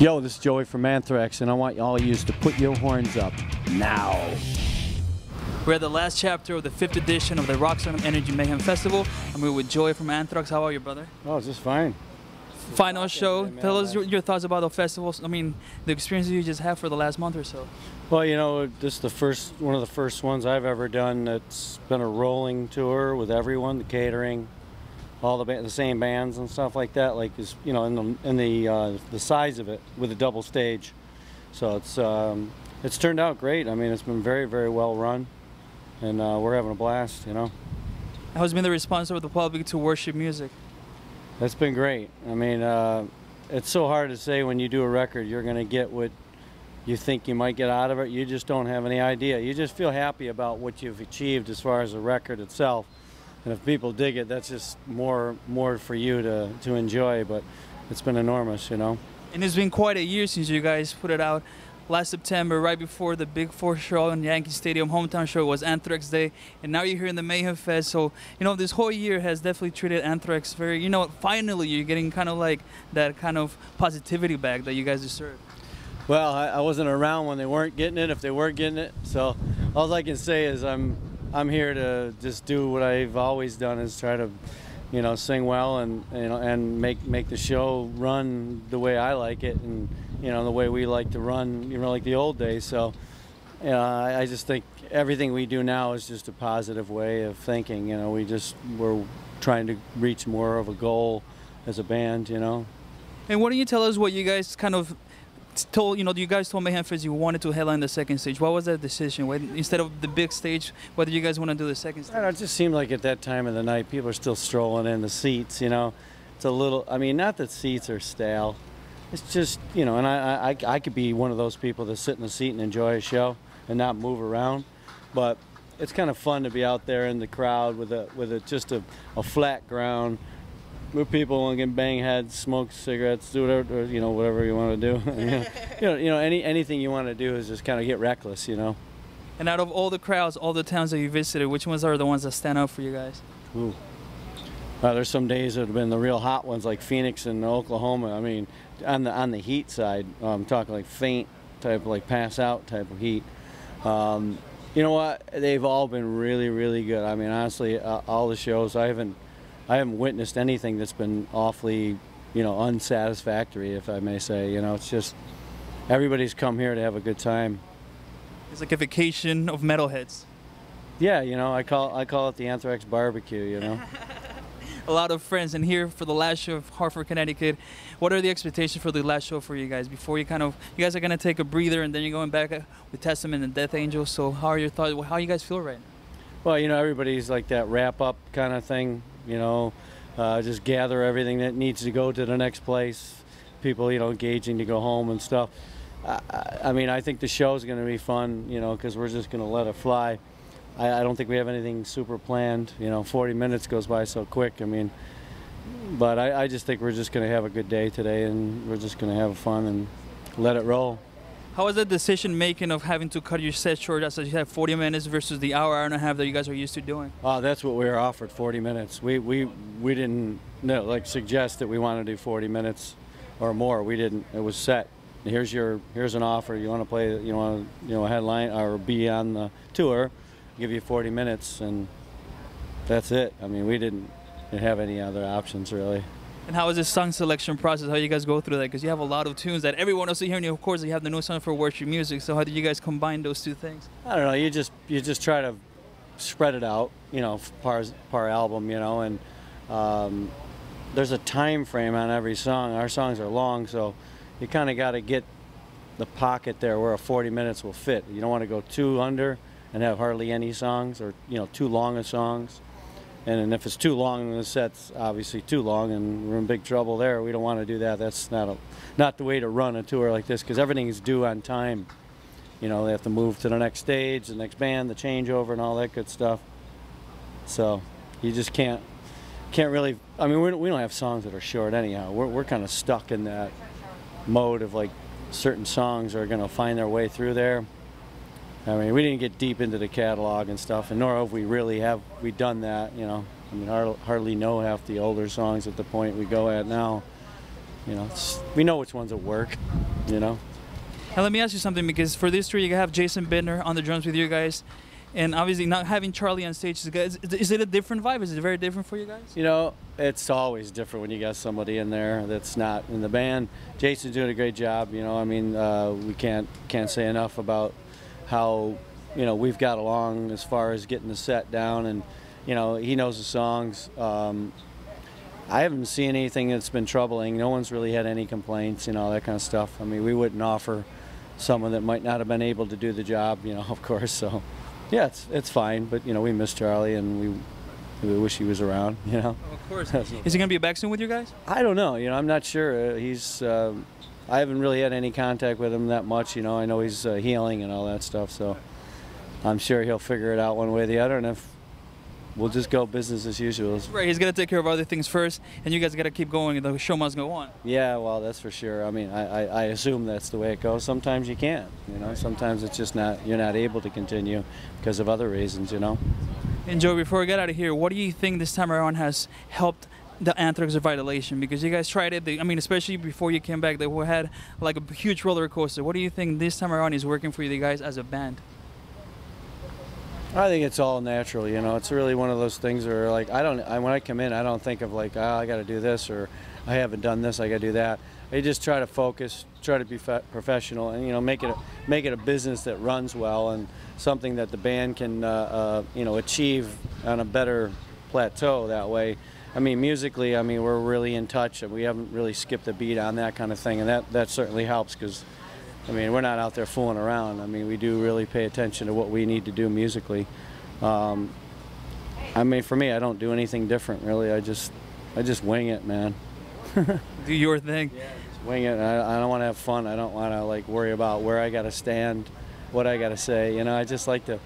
Yo, this is Joey from Anthrax, and I want all of you to put your horns up now. We're at the last chapter of the fifth edition of the Rockstar Energy Mayhem Festival. I'm here with Joey from Anthrax. How are you, brother? Oh, it's just fine. Final show. Tell us your, your thoughts about the festival. I mean, the experience you just had for the last month or so. Well, you know, this is the first one of the first ones I've ever done It's been a rolling tour with everyone, the catering, all the ba- the same bands and stuff like that. Like is you know in the in the uh, the size of it with a double stage, so it's um, it's turned out great. I mean, it's been very very well run, and uh, we're having a blast. You know. How's been the response of the public to worship music? That's been great. I mean, uh, it's so hard to say when you do a record you're going to get what you think you might get out of it. You just don't have any idea. You just feel happy about what you've achieved as far as the record itself. And if people dig it, that's just more more for you to, to enjoy. But it's been enormous, you know. And it's been quite a year since you guys put it out. Last September, right before the Big Four show in Yankee Stadium, hometown show was Anthrax Day, and now you're here in the Mayhem Fest. So you know this whole year has definitely treated Anthrax very. You know, finally you're getting kind of like that kind of positivity back that you guys deserve. Well, I, I wasn't around when they weren't getting it. If they were getting it, so all I can say is I'm I'm here to just do what I've always done is try to, you know, sing well and you know and make make the show run the way I like it and you know the way we like to run, you know, like the old days. So, you know, I, I just think everything we do now is just a positive way of thinking. You know, we just we're trying to reach more of a goal as a band. You know. And why don't you tell us what you guys kind of told? You know, you guys told Mayhem Fest you wanted to headline the second stage. What was that decision? When, instead of the big stage, whether you guys want to do the second I stage? know, it just seemed like at that time of the night, people are still strolling in the seats. You know, it's a little. I mean, not that seats are stale. It's just you know, and I, I, I could be one of those people that sit in the seat and enjoy a show and not move around, but it's kind of fun to be out there in the crowd with a with a just a, a flat ground where people and can bang heads, smoke cigarettes, do whatever or, you know whatever you want to do. you know, you know, you know, any anything you want to do is just kind of get reckless. You know. And out of all the crowds, all the towns that you visited, which ones are the ones that stand out for you guys? Ooh. Uh, there's some days that have been the real hot ones, like Phoenix and Oklahoma. I mean, on the on the heat side, I'm talking like faint type, like pass out type of heat. Um, you know what? They've all been really, really good. I mean, honestly, uh, all the shows I haven't, I haven't witnessed anything that's been awfully, you know, unsatisfactory, if I may say. You know, it's just everybody's come here to have a good time. It's like a vacation of metalheads. Yeah, you know, I call I call it the Anthrax barbecue. You know. A lot of friends, and here for the last show of Hartford, Connecticut. What are the expectations for the last show for you guys? Before you kind of, you guys are gonna take a breather, and then you're going back uh, with Testament and Death Angel. So how are your thoughts? How you guys feel right now? Well, you know, everybody's like that wrap up kind of thing, you know, uh, just gather everything that needs to go to the next place. People, you know, engaging to go home and stuff. I, I- mean, I think the show's going to be fun, you know, because we're just going to let it fly. I, I don't think we have anything super planned. You know, 40 minutes goes by so quick. I mean, but I, I just think we're just going to have a good day today and we're just going to have fun and let it roll. How was the decision making of having to cut your set short as you have 40 minutes versus the hour, hour and a half that you guys are used to doing? Oh, that's what we were offered, 40 minutes. We we we didn't no, like suggest that we want to do 40 minutes or more. We didn't. It was set. Here's your here's an offer. You want to play? You want to you know headline or be on the tour? Give you 40 minutes, and that's it. I mean, we didn't, didn't have any other options really. And how is this song selection process? How you guys go through that? Because you have a lot of tunes that everyone else is hearing. Of course, you have the new song for worship music. So how did you guys combine those two things? I don't know. You just you just try to spread it out, you know, par par album, you know, and um, there's a time frame on every song. Our songs are long, so you kind of got to get the pocket there where a 40 minutes will fit. You don't want to go too under and have hardly any songs, or you know, too long of songs. And, and if it's too long, the set's obviously too long, and we're in big trouble there. We don't want to do that. That's not a, not the way to run a tour like this, because everything is due on time. You know, they have to move to the next stage, the next band, the changeover, and all that good stuff. So you just can't can't really. I mean, we're, we don't have songs that are short anyhow. We're we're kind of stuck in that mode of like certain songs are going to find their way through there. I mean, we didn't get deep into the catalog and stuff, and nor have we really have we done that. You know, I mean, har- hardly know half the older songs at the point we go at now. you know, it's, we know which ones will work. You know. Now let me ask you something because for this tour you have Jason Bittner on the drums with you guys, and obviously not having Charlie on stage is is, is it a different vibe? Is it very different for you guys? You know, it's always different when you got somebody in there that's not in the band. Jason's doing a great job. You know, I mean, uh, we can't can't say enough about how you know we've got along as far as getting the set down, and you know he knows the songs. Um, I haven't seen anything that's been troubling. No one's really had any complaints, you know, that kind of stuff. I mean, we wouldn't offer someone that might not have been able to do the job, you know, of course. So, yeah, it's it's fine. But you know, we miss Charlie, and we we wish he was around. You know. Of course. Is he gonna be back soon with you guys? I don't know. You know, I'm not sure. Uh, he's. Um, I haven't really had any contact with him that much. You know, I know he's uh, healing and all that stuff. So, I'm sure he'll figure it out one way or the other. And if we'll just go business as usual. Right, he's got to take care of other things first, and you guys got to keep going, and the show must go on. Yeah, well, that's for sure. I mean, I, I, I, assume that's the way it goes. Sometimes you can't, you know. Sometimes it's just not you're not able to continue because of other reasons, you know. And Joe, before we get out of here, what do you think this time around has helped the Anthrax revitalization? Because you guys tried it. I mean, especially before you came back, they had like a huge roller coaster. What do you think this time around is working for you guys as a band? I think it's all natural, you know. It's really one of those things where, like, I don't. I, when I come in, I don't think of like, oh, I got to do this or I haven't done this. I got to do that. I just try to focus, try to be professional, and you know, make it a, make it a business that runs well and something that the band can, uh, uh, you know, achieve on a better plateau that way. I mean, musically, I mean, we're really in touch, and we haven't really skipped a beat on that kind of thing, and that that certainly helps because I mean, we're not out there fooling around. I mean, we do really pay attention to what we need to do musically. Um, I mean, for me, I don't do anything different really. I just, I just wing it, man. do your thing. Yeah, just wing it. I, I don't want to have fun. I don't want to like worry about where I got to stand, what I got to say. You know, I just like to,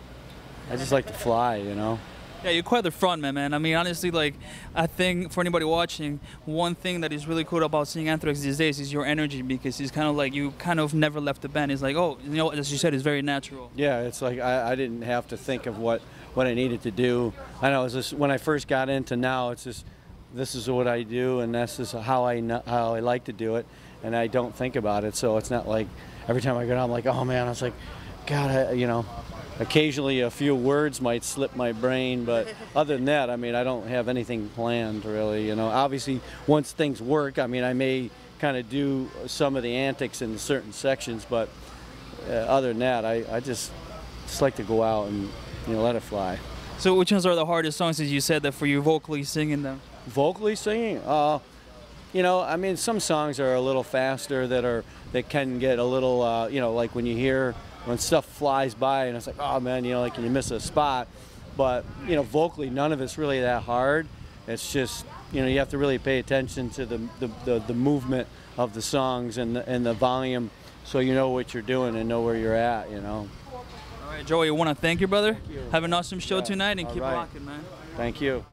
I just like to fly. You know. Yeah, you're quite the front man, man. I mean, honestly, like, I think for anybody watching, one thing that is really cool about seeing Anthrax these days is your energy because it's kind of like you kind of never left the band. It's like, oh, you know, as you said, it's very natural. Yeah, it's like I, I didn't have to think of what what I needed to do. I know it's just when I first got into now, it's just this is what I do and this is how I how I like to do it, and I don't think about it. So it's not like every time I go on, I'm like, oh man, I was like, God, I, you know, occasionally a few words might slip my brain, but other than that, I mean, I don't have anything planned really. You know, obviously once things work, I mean, I may kind of do some of the antics in certain sections, but uh, other than that, I, I just just like to go out and you know let it fly. So which ones are the hardest songs as you said that for you vocally singing them? Vocally singing, uh, you know, I mean, some songs are a little faster that are that can get a little, uh, you know, like when you hear when stuff flies by and it's like, oh man, you know, like you miss a spot. But you know, vocally, none of it's really that hard. It's just you know you have to really pay attention to the the, the, the movement of the songs and the, and the volume, so you know what you're doing and know where you're at. You know. All right, Joey, I want to thank you, brother. Thank you. Have an awesome show yeah. tonight and All keep right. rocking, man. Thank you.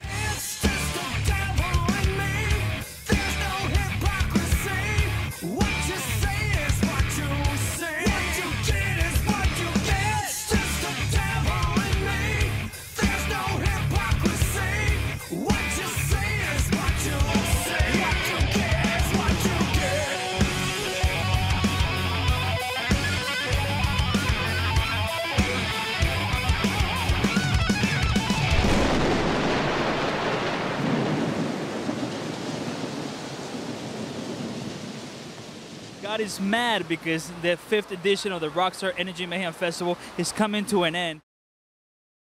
Is mad because the fifth edition of the Rockstar Energy Mayhem Festival is coming to an end.